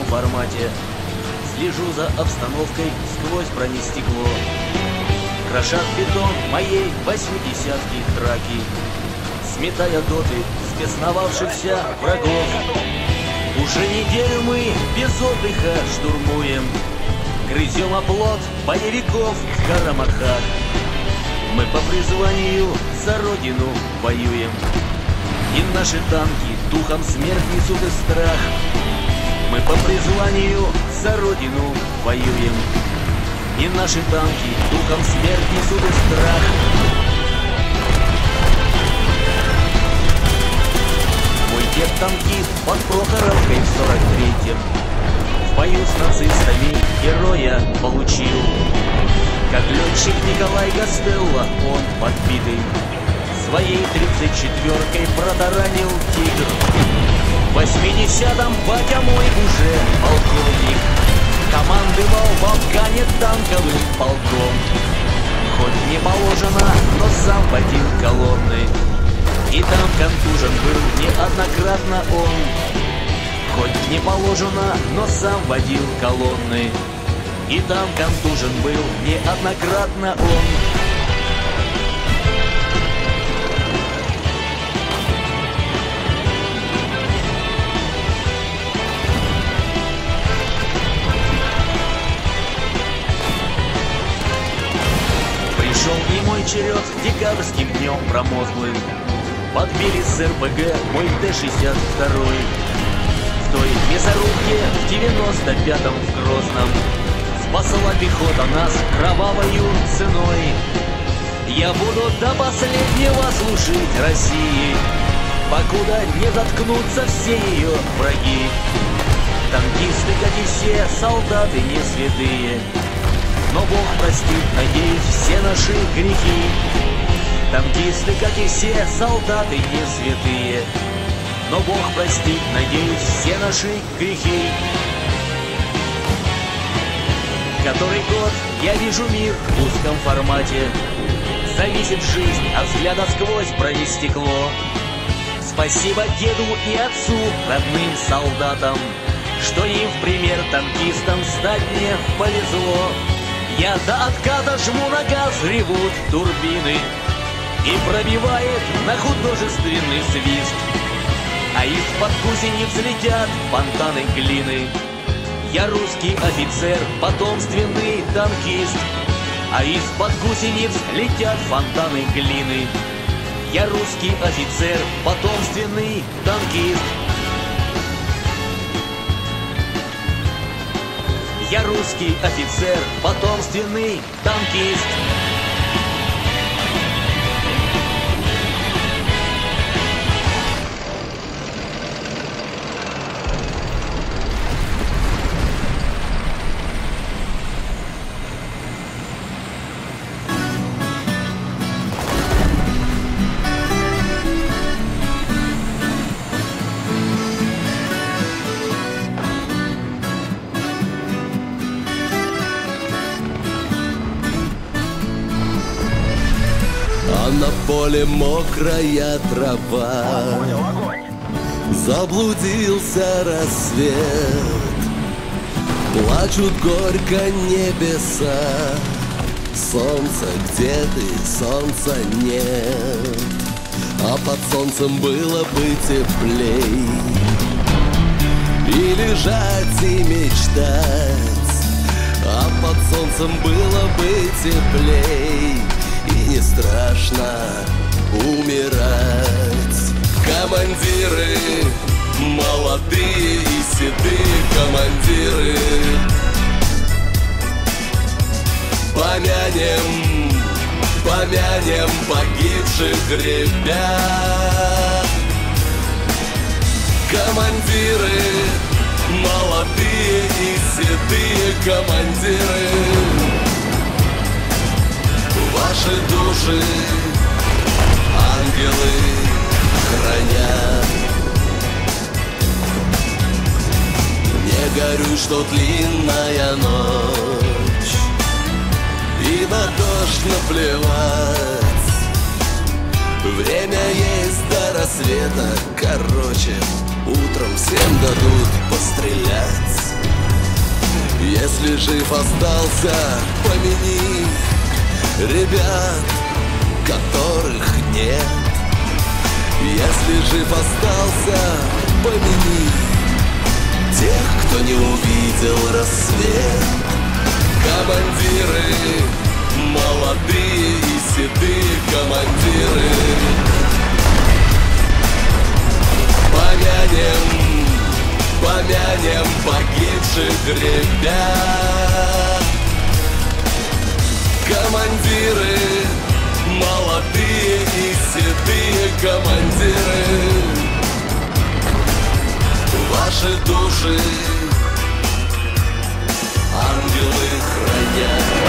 Узком формате. Слежу за обстановкой сквозь бронестекло. Крошат бетон моей восьмидесятки траки, Сметая доты спесновавшихся врагов. Уже неделю мы без отдыха штурмуем, Грызем оплот боевиков в Карамахах. Мы по призванию за родину воюем, И наши танки духом смерть несут и страх. Мы по призванию за родину воюем, И наши танки духом смерть несут и страх. Мой дед танкист под Прохоровкой в сорок третьем В бою с нацистами героя получил. Как летчик Николай Гастелло он подбитый Своей тридцать четверкой протаранил тигр В восьмидесятом батя мой уже полковник. Командовал в Афгане танковым полком Хоть не положено, но сам водил колонны. И там контужен был неоднократно он. Хоть не положено, но сам водил колонны. И там контужен был неоднократно он мой черед декабрьским днем промозглым. Подбили с РПГ мой Т-62 В той мясорубке в 95-м в Грозном. Спасала пехота нас кровавою ценой. Я буду до последнего служить России Покуда не заткнутся все ее враги. Танкисты, как и все, солдаты не святые но Бог простит, надеюсь, все наши грехи. Танкисты, как и все, солдаты не святые, но Бог простит, надеюсь, все наши грехи. Который год я вижу мир в узком формате, Зависит жизнь от взгляда сквозь бронестекло. Спасибо деду и отцу, родным солдатам, Что им в пример танкистам стать мне повезло. Я до отката жму на газ, ревут турбины И пробивает на художественный свист. А из-под гусениц летят фонтаны глины. Я русский офицер, потомственный танкист. А из-под гусениц летят фонтаны глины. Я русский офицер, потомственный танкист Я русский офицер, потомственный танкист. На поле мокрая трава. Заблудился рассвет. Плачут горько небеса. Солнце, где ты? Солнца нет. А под солнцем было бы теплей. И лежать и мечтать. А под солнцем было бы теплей не страшно умирать. Командиры, молодые и седые командиры. Помянем, помянем погибших ребят. Командиры, молодые и седые командиры Ваши души. Ангелы хранят. Не горюй, что длинная ночь И на дождь наплевать. Время есть до рассвета Короче, утром всем дадут пострелять. Если жив остался, помяни Ребят, которых нет. Если жив остался, помяни Тех, кто не увидел рассвет. Командиры, молодые и седые командиры. Помянем, помянем погибших ребят Командиры, молодые и седые командиры. Ваши души ангелы хранят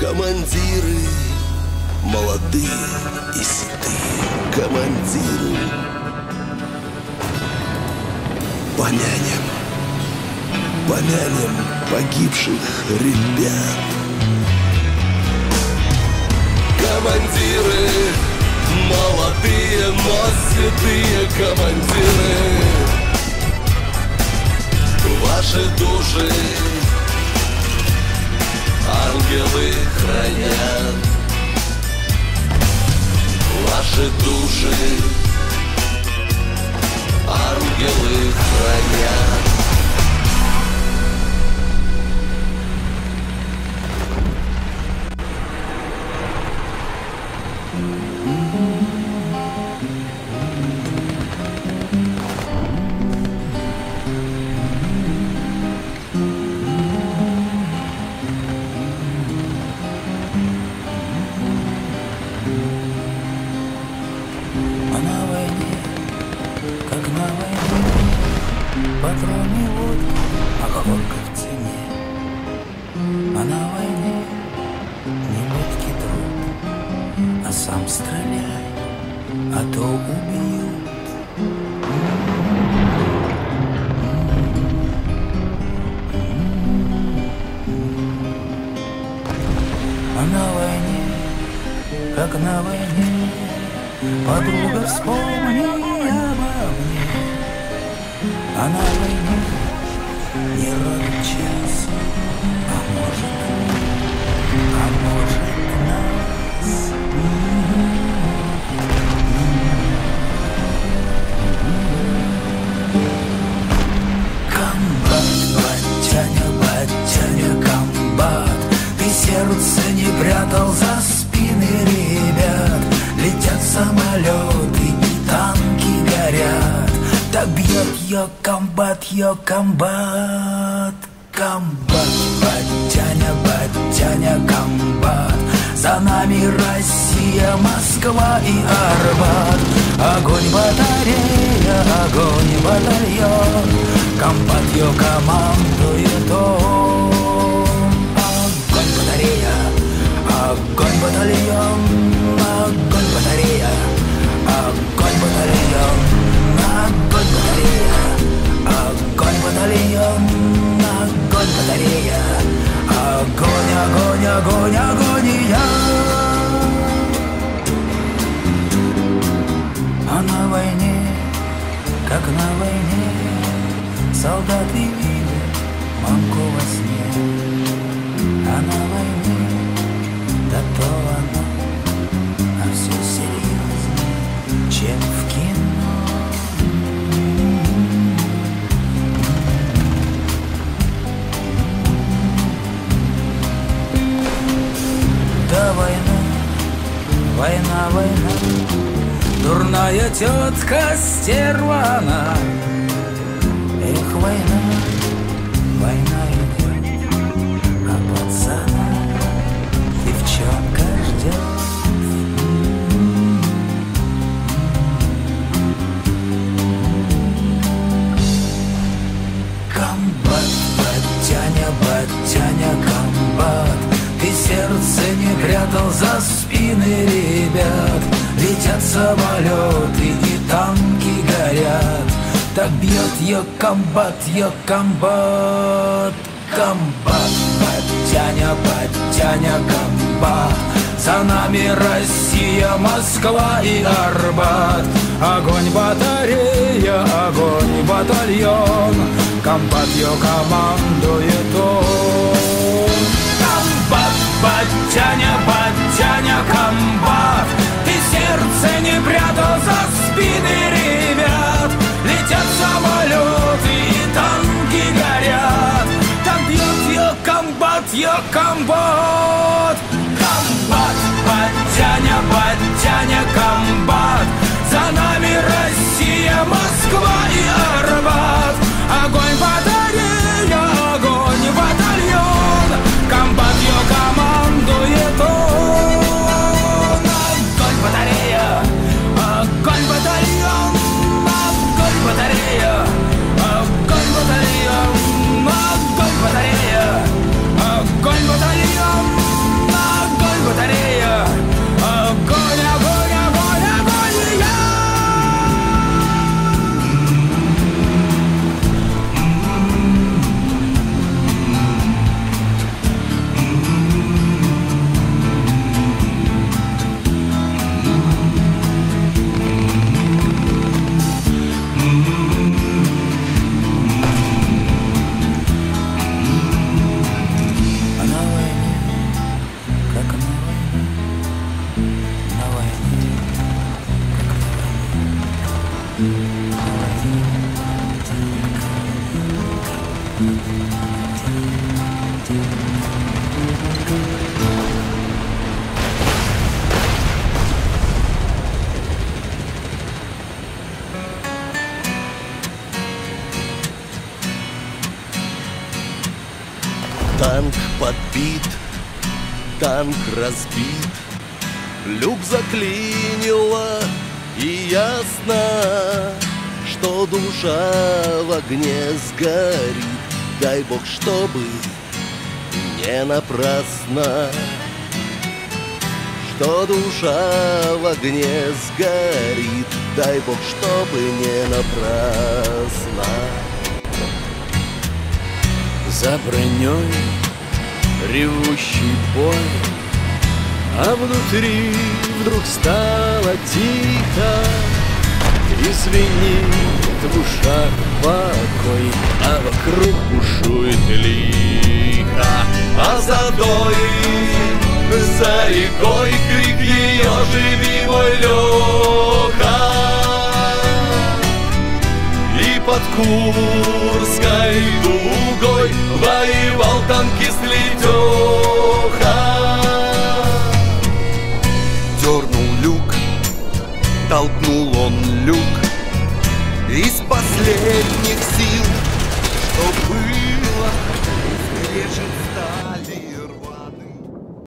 Командиры молодые и седые Командиры. Помянем, помянем погибших ребят. Командиры молодые, но седые командиры. Ваши души Ваши души сам стреляй, а то убьют. А на войне, как на войне, Подруга, вспомни обо мне А на войне не ровен час ее комбат, ее комбат Комбат, батяня, батяня, комбат. За нами Россия, Москва и Арбат. Огонь батарея, огонь батальон. Комбат ее командует он. Огонь батарея, огонь батальон тетка стервана. Эх, война, война идет А пацана девчонка ждет. Комбат, батяня, батяня, комбат. Ты сердце не прятал за спины ребят. Летят самолеты и танки горят. Так бьет ее комбат, ее комбат. Комбат, подтяня, подтяня, комбат. За нами Россия, Москва и Арбат. Огонь батарея, огонь батальон. Комбат ее командует он. Комбат, подтяня, подтяня, комбат Комбат, подтяня, подтяня, комбат За нами Россия, Москва подбит, танк разбит, Люк заклинило, и ясно, Что душа в огне сгорит. Дай Бог, чтобы не напрасно, Что душа в огне сгорит. Дай Бог, чтобы не напрасно. За броней ревущий бой. А внутри вдруг стало тихо. И звенит в ушах покой А вокруг бушует лихо. А за той, за рекой крик ее «Живи, мой Леха!» Курской дугой Воевал танкист Летеха Дернул люк, толкнул он люк Из последних сил, что было Скрежет